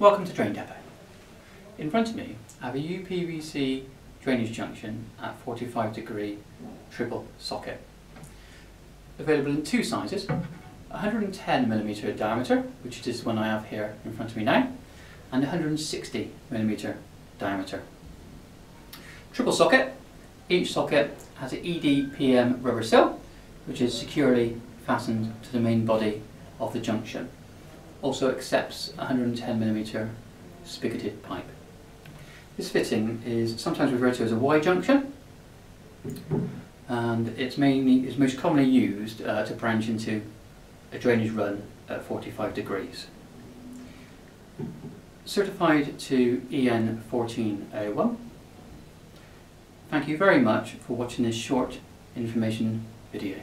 Welcome to Drain Depot. In front of me I have a UPVC drainage junction at 45 degree triple socket. Available in two sizes, 110mm diameter, which is one I have here in front of me now, and 160mm diameter. Triple socket, each socket has an EDPM rubber sill, which is securely fastened to the main body of the junction. Also accepts 110mm spigoted pipe. This fitting is sometimes referred to as a Y junction and it's mainly is most commonly used uh, to branch into a drainage run at 45 degrees. Certified to EN 1401. Thank you very much for watching this short information video.